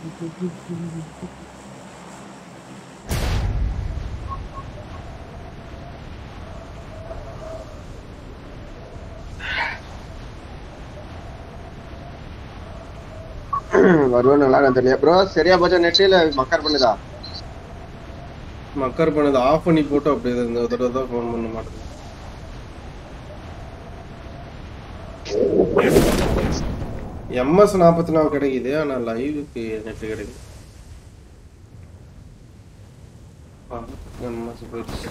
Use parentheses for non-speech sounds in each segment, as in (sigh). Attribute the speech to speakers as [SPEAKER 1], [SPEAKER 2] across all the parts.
[SPEAKER 1] (coughs) வருவான் நல்லா நான் தெரியல. ப்ரோ சரியா போச்சா நெட் இல்ல? மக்கர் பண்ணுதா?
[SPEAKER 2] மக்கர் பண்ணது? ஆஃப் பண்ணி போட்டு அப்படியே இந்த தடவை தான் ஃபோன் பண்ண மாட்டேங்குது எம்எஸ் நாற்பத்தி நாலு கிடைக்குது ஆனால் லைவுக்கு நெட் கிடைக்குது. எம்எஸ் போயிடுச்சு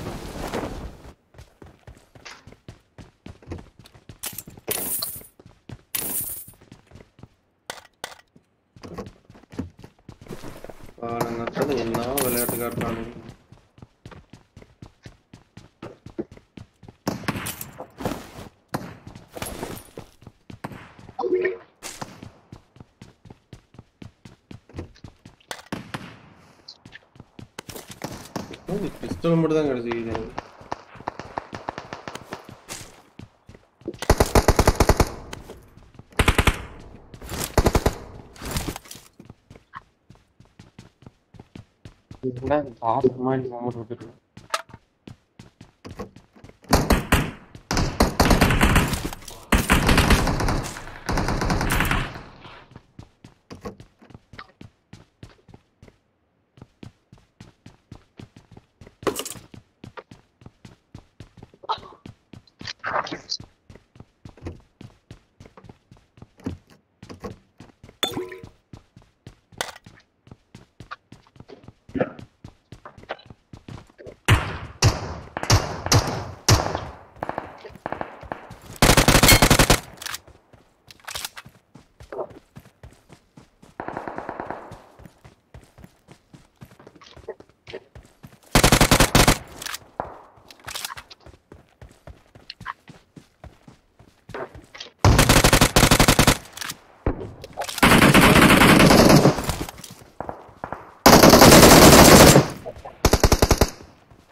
[SPEAKER 2] பாருங்க என்ன விளையாட்டு காட்டுறானுங்க பிஸ்டல் மட்டும் தான் கிடைச்சிக்குது எனக்கு.
[SPEAKER 1] என்ன பாசமா மோமோட் விட்டுட்டு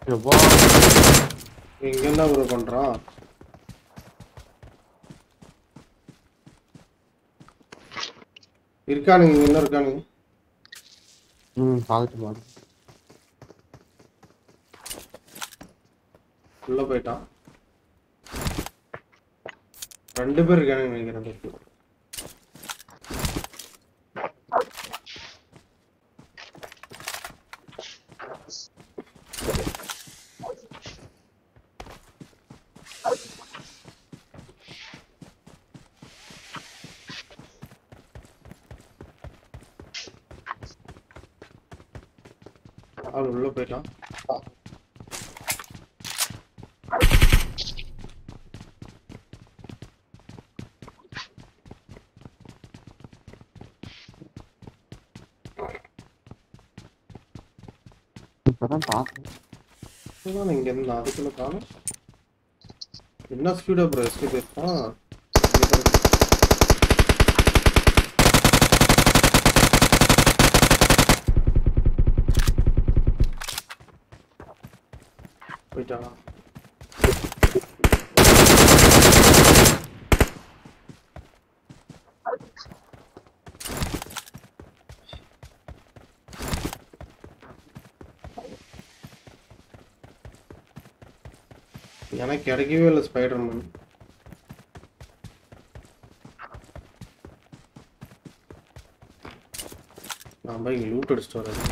[SPEAKER 1] எப்பா
[SPEAKER 2] இங்க என்ன ப்ரோ பண்றான் இருக்கானுங்க இங்க என்ன இருக்கானுங்க.
[SPEAKER 1] ம் பார்த்துட்டு பாரு
[SPEAKER 2] உள்ள போயிட்டான் ரெண்டு பேர் இருக்கானுங்க நினைக்கிறேன் ரெண்டு பேர். ஆள் உள்ள போயிட்டான்
[SPEAKER 1] இப்பதான் பார்த்தேன்
[SPEAKER 2] இதுதான் இங்க இருந்து அதுக்குள்ள காணும் என்ன ஸ்பீடா ப்ரோ எஸ்கேப் இருக்கான் போயிட்டானா எனக்கு கிடைக்கவே இல்லை ஸ்பைடர் மேன் நான் போய் லூட் அடிச்சுட்டு வரேன்.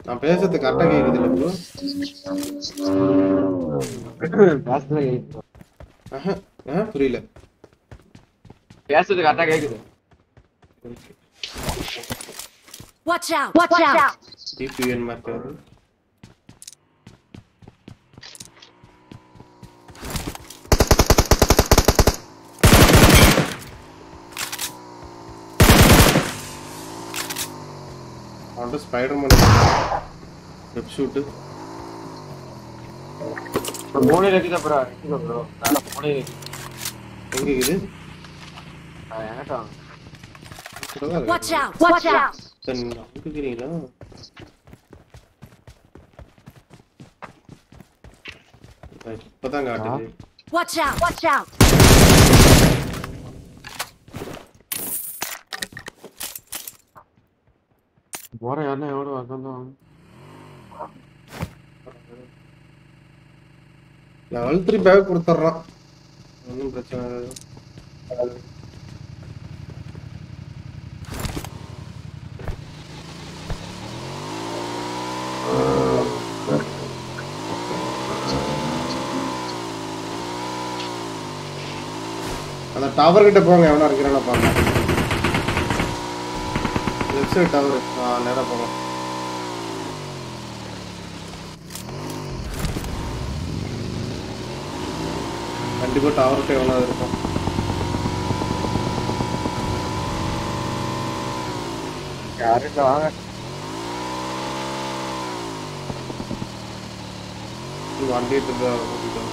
[SPEAKER 2] நான் பேசுறது கரெக்டாக கேட்குது இல்லை ப்ரோ
[SPEAKER 1] பேசுறது கேக்குது.
[SPEAKER 2] புரியல.
[SPEAKER 1] பேசுறது கரெக்டா கேக்குது.
[SPEAKER 3] Watch out! Watch, Watch out!
[SPEAKER 2] Keep you in my cover. On the Spider-Man. Rip shoot.
[SPEAKER 1] மூணே ரெக்கிதா ப்ரோ ரெக்கிதா ப்ரோ நான் மூணே ரெக்கி
[SPEAKER 2] எங்க இருக்குது ஆ எனட்டா
[SPEAKER 3] Watch out! Watch out!
[SPEAKER 2] சரி இப்பதான் காட்டுது.
[SPEAKER 3] Watch out! Watch out!
[SPEAKER 1] போற யாருன்னா எவ்வளோ உட்காந்தோம்
[SPEAKER 2] லெவல் த்ரீ பேக் கொடுத்துட்றான். ஒன்றும் பிரச்சனை இல்லை. டவர் கிட்ட போங்க எவனா இருக்கிறான பாருங்க. லெஃப்ட் சைடு டவர் ஆ நேரா போங்க கண்டிப்பா டவர் கிட்ட எவனா இருக்கும்
[SPEAKER 1] யாருக்கு வாங்க?
[SPEAKER 2] இங்க வண்டி எடுத்துட்டு கூட்டிட்டோம்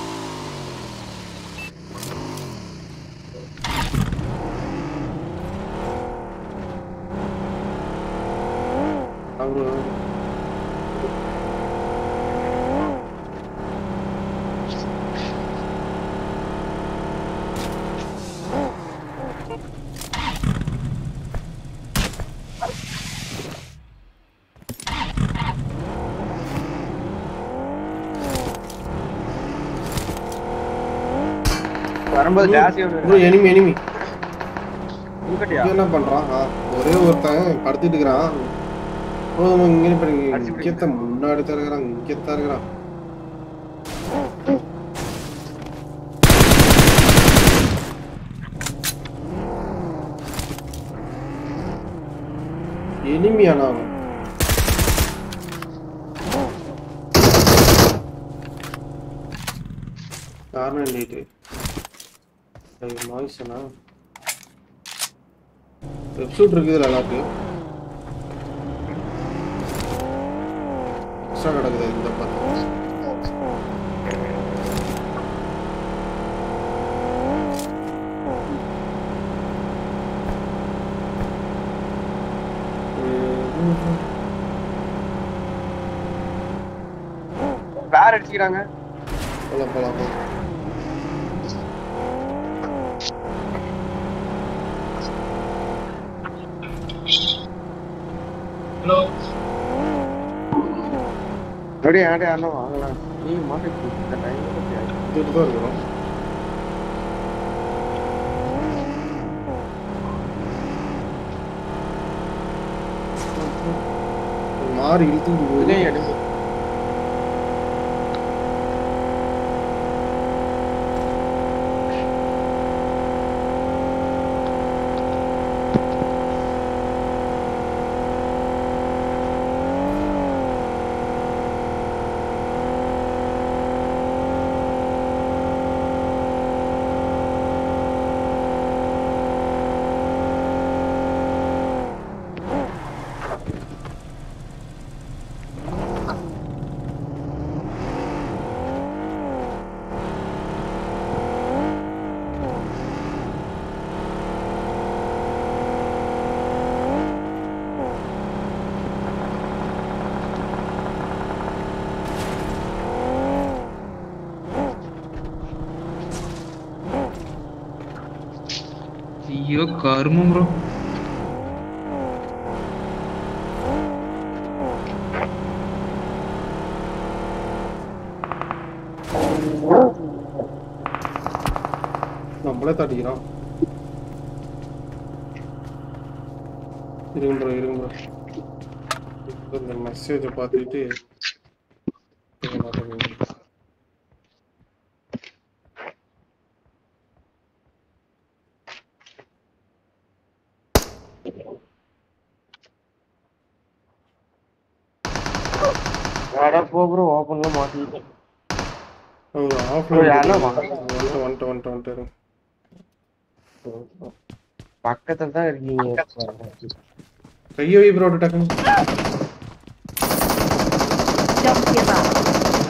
[SPEAKER 2] அவரு
[SPEAKER 1] வரும்போது ஜாஸ்தி
[SPEAKER 2] ப்ரோ எனிமி எனிமி என்ன பண்றான்? ஒரே ஒருத்தன் படுத்துட்டு இருக்கிறான். போதும் இங்க பாருங்க முன்னாடி தான் இருக்கிறான் இங்கத்தான் இருக்கிறான். எனிமியானா அவன். காரணம் இல்லைட்டு நாய்ஸ்னா வெப்சூட் இருக்குது எல்லாருக்கு எக்ஸ்ட்ரா கிடக்குது இந்த பார்த்து
[SPEAKER 1] வேற அடிச்சுக்கிறாங்க.
[SPEAKER 2] போலாம் போலாம் போலாம்.
[SPEAKER 1] அப்படியே யார்ட்ட யாருன்னா வாங்கலாம். நீ மாட்டேன் இந்த டைம்
[SPEAKER 2] இதுட்டு தான் இருக்கிறோம் மாறி இழுத்துட்டு போகுது
[SPEAKER 1] இதே எடுங்க
[SPEAKER 4] ஐயோ கருமம் ப்ரோ
[SPEAKER 2] நம்மளே தட்டிக்கிறோம் இருங்க ப்ரோ இருங்க ப்ரோ இந்த மெசேஜை பார்த்துட்டு పోగురు ఓపెన్ లో మాట్లాడు
[SPEAKER 1] பக்கத்துல தான் இருக்கீங்க
[SPEAKER 2] ஐயோ ப்ரோ டக்கு Don't give up.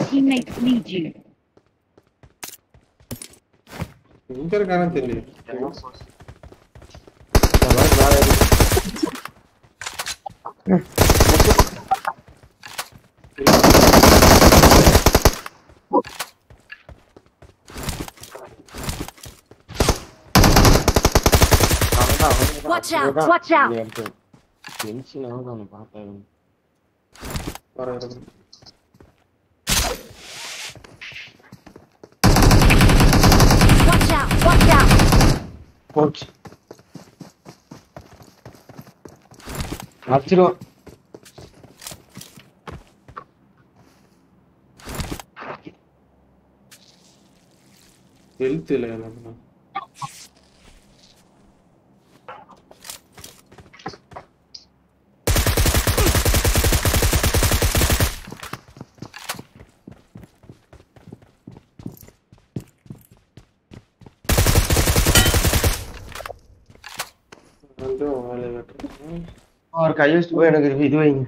[SPEAKER 3] Teammates need you.
[SPEAKER 2] எங்க இருக்கானு தெரியல Thank you.
[SPEAKER 3] Watch out! Watch out!
[SPEAKER 1] Tension ஆகுது அவனை பார்த்தேன்
[SPEAKER 2] வர இருக்கு
[SPEAKER 3] Watch out! Watch out!
[SPEAKER 1] போச்சு அடிச்சிருவான்
[SPEAKER 2] ஹெல்த் இல்லை
[SPEAKER 1] அவர் கை வச்சுட்டு போய் எனக்கு இது வைங்க.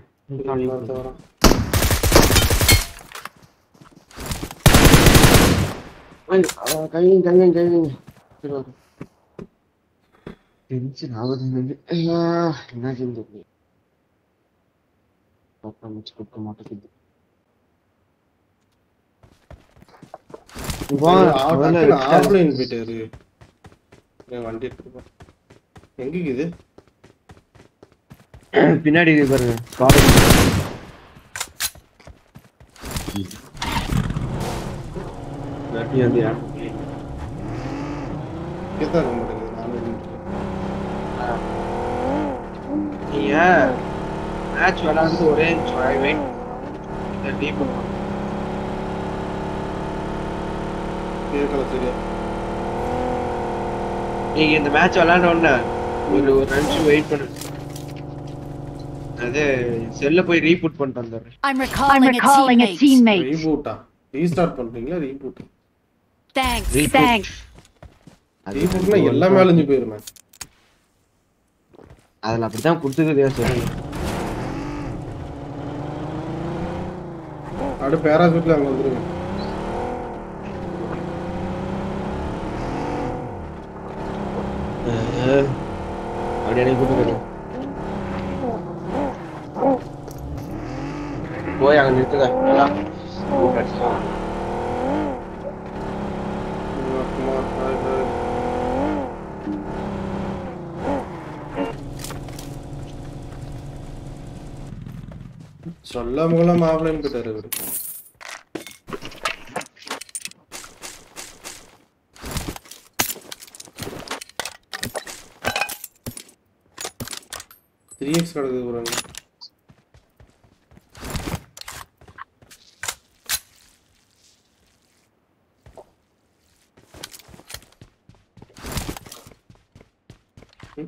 [SPEAKER 1] கையும் கையும் கையும் டென்ஷன் ஆகுது. ஐயா என்ன செஞ்சு கொடுக்க மாட்டேங்குது.
[SPEAKER 2] ஆஃப்லைன் போயிட்டாரு. வண்டி எடுத்துப்பா எங்க இது? (clears throat)
[SPEAKER 1] பின்னாடி பாருங்க. காலேஜ் வந்து
[SPEAKER 2] இருந்துட்டு.
[SPEAKER 1] நீங்க மேட்ச் விளையாண்டு ஒரே வெயிட் நீங்க இந்த மேட்ச் விளையாண்ட உடனே ஒரு ஒரு நிமிஷம் வெயிட் பண்ணுங்க. அது செல்ல போய் ரீபூட் பண்ணிட்டு வந்துடுறேன்
[SPEAKER 3] I'm recalling, I'm recalling a teammate.
[SPEAKER 2] ரீபூட்டா ரீஸ்டார்ட் பண்றீங்களா ரீபூட்
[SPEAKER 3] Thanks. Thanks.
[SPEAKER 2] ரீபூட்னா எல்லாமே அழிஞ்சு போயிருமே.
[SPEAKER 1] அதுல அப்படித்தான் கொடுத்துருக்கதே சொல்லுங்க
[SPEAKER 2] அப்படியே பேராசூட்ல அங்க வந்துருங்க.
[SPEAKER 1] அஹ், அப்படி எனக்கு கூட்டு போய் அங்க நிறுத்துங்க எல்லாம் கூப்பிட்டு அடிச்சுக்கலாம்.
[SPEAKER 2] குமார் ஹாய் ஹாய் சொல்லாம கொள்ளாம ஆஃப்லைன் போயிட்டாரு இவரு த்ரீ எக்ஸ் கிடக்குது ஒரு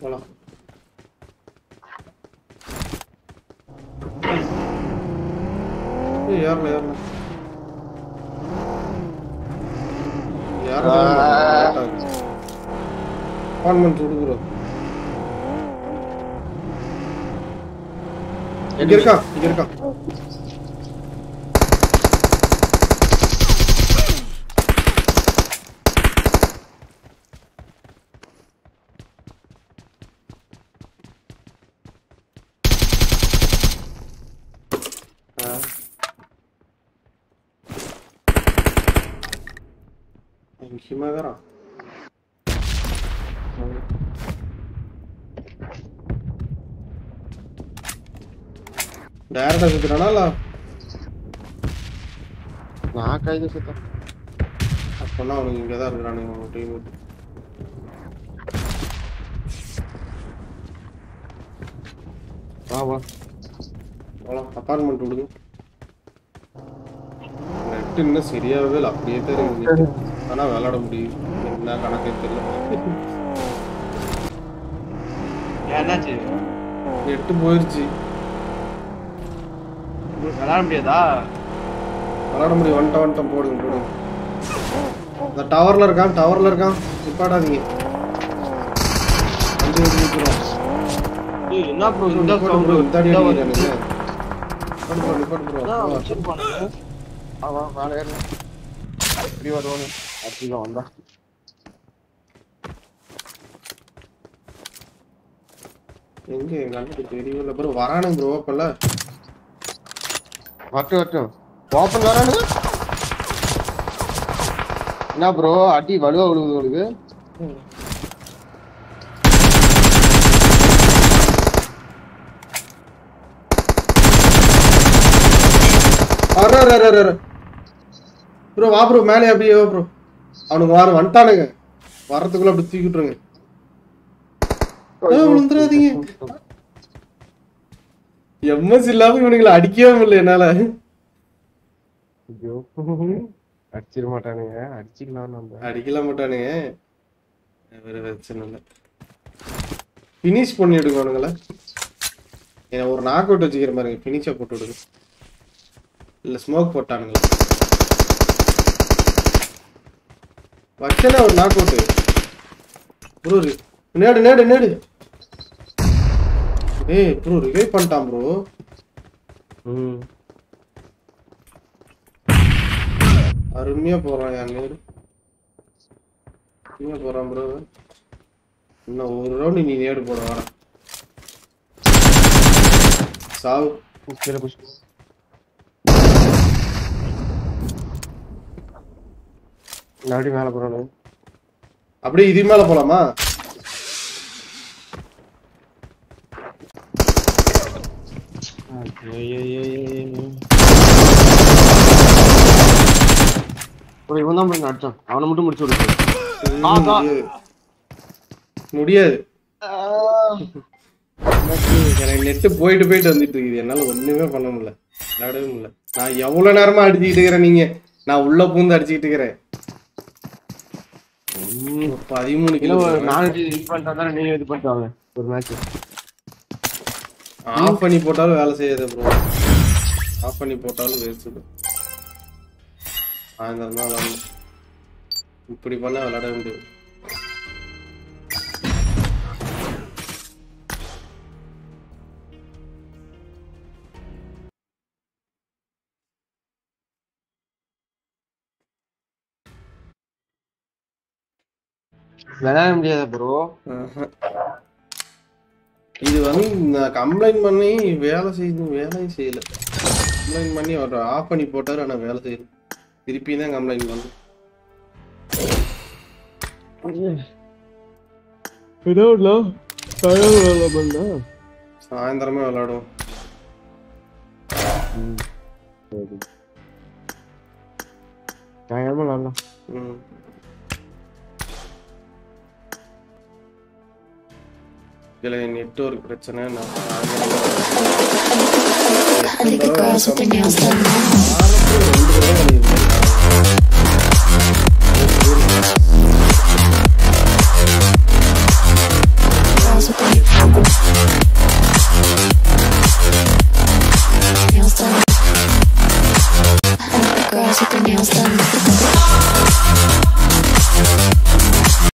[SPEAKER 2] போலாம் ஏய், ஏறல ஏறல அப்பார்ட்மெண்ட் கொடுக்குறோம் இங்க இருக்கான் இங்க இருக்கான் ஆ. எங்கேயுமே இருக்கிறான் டேரக்டா சுத்துறானா இல்ல
[SPEAKER 1] நான் கைது சுத்தம்
[SPEAKER 2] அப்பனா அவனுக்கு இங்க தான் இருக்கிறானுங்க அவங்க டீம்
[SPEAKER 1] வா
[SPEAKER 2] அவ்வளோ அப்பார்ட்மெண்ட் விடுங்க நெட் இன்னும் சரியாகவே இல்லை. அப்படியே தான் இருக்குது. ஆனா விளையாட முடியும் என்ன கணக்கே தெரியல.
[SPEAKER 5] என்னாச்சு?
[SPEAKER 2] நெட்டு
[SPEAKER 5] உங்களுக்கு விளையாட முடியாதா?
[SPEAKER 2] விளையாட முடியும். வந்துட்ட வந்துட்டம். போடுங்க போடுங்க. இந்த டவர்ல இருக்கான் டவர்ல இருக்கான். நிப்பாடாதீங்க நிக்கிறோம்.
[SPEAKER 5] ஏய், என்ன ப்ரோ இந்த
[SPEAKER 2] நிப்பாட்டு
[SPEAKER 5] சவுண்ட்
[SPEAKER 2] bro, இந்த அடி அடிக்கிறானுங்க. நிப்பாட்டு bro, நிப்பாட்டு bro. வா.
[SPEAKER 5] வச்சிருப்பானுங்க
[SPEAKER 1] வா வா மேலே ஏறு இப்படி வருவானு. அப்படிலாம் வந்தா
[SPEAKER 2] எங்க எங்க அண்ணனுக்கு தெரியல ப்ரோ வரானுங்க ப்ரோ ஓப்பன்ல
[SPEAKER 1] வரட்டும் வரட்டும். ஓப்பன் வரானு என்ன ப்ரோ அடி வலுவா விழுகுது உங்களுக்கு
[SPEAKER 2] ப்ரோ வா ப்ரோ மேலே அப்படியே வா ப்ரோ. அவனுக்கு வார வந்துட்டானுங்க. வரதுக்குள்ள அப்படி தூக்கி விட்டுருங்க விழுந்துடாதீங்க. எம்எஸ் இல்லாம இவனுங்களை அடிக்கவே முடியல என்னால.
[SPEAKER 1] அடிச்சிட மாட்டானுங்க. அடிச்சுக்கலாம் நம்ம.
[SPEAKER 2] அடிக்கல மாட்டானுங்க. வேற பிரச்சனை இல்லை. ஃபினிஷ் பண்ணிவிடுங்க அவனுங்கள. ஏன்னா ஒரு நாக் அவுட் வச்சுக்கிற மாதிரி. ஃபினிஷை போட்டு விடுங்க இல்ல ஸ்மோக் போட்டானுங்க. வச்சல ஒரு நாக் அவுட் ப்ரோ நேடு நேடு நேடு. ஏய் ப்ரோ ரிவைவ் பண்ணிட்டான் ப்ரோ
[SPEAKER 1] ம்.
[SPEAKER 2] அருமையா போறான் என் நேரு? அருமையா போறான் ப்ரோ இன்னும் ஒரு ரவுண்ட் நீ நேடு போட வர சாவு.
[SPEAKER 1] மறுபடியும் மேலே போறானு
[SPEAKER 2] அப்படியே இது மேல போலாமா?
[SPEAKER 1] ஒரு இவன் தான் போய் அடிச்சான். அவனை மட்டும் முடிச்சு விடுச்சு
[SPEAKER 2] முடியாது. எனக்கு நெட்டு போயிட்டு போயிட்டு வந்துட்டு இருக்குது. என்னால ஒண்ணுமே பண்ண முடியல. விளையாடவே முடியல. நான் எவ்வளவு நேரமா அடிச்சுக்கிட்டு இருக்கிறேன் நீங்க? நான் உள்ள பூந்து அடிச்சுக்கிட்டு இருக்கிறேன். பதிமூணு கிலோ
[SPEAKER 1] நானூற்றி இது பண்ணிட்டா தானே நீங்க இது பண்ணிட்டு வாங்க. ஒரு மேட்ச்
[SPEAKER 2] ஆஃப் பண்ணி போட்டாலும் வேலை செய்யாது ப்ரோ ஆஃப் பண்ணி போட்டாலும் வேஸ்ட் சாயந்தரம் தான் இப்படி பண்ணா விளையாட முடியும்
[SPEAKER 1] விளையாட முடியாத ப்ரோ.
[SPEAKER 2] இது வந்து நான் கம்ப்ளைண்ட் பண்ணி வேலை செய்து வேலையும் செய்யல கம்ப்ளைண்ட் பண்ணி அவர் ஆஃப் பண்ணி போட்டாரு ஆனா வேலை செய்யல திருப்பி தான் கம்ப்ளைண்ட் பண்ணு சாயந்தரமே விளையாடுவோம்
[SPEAKER 1] சரி சாயங்காலமா
[SPEAKER 2] இதில் itu பிரச்சனை நான்
[SPEAKER 6] Girls with their nails done.